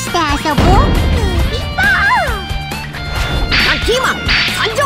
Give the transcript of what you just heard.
して遊ぼう。ピパーラッキーマン参上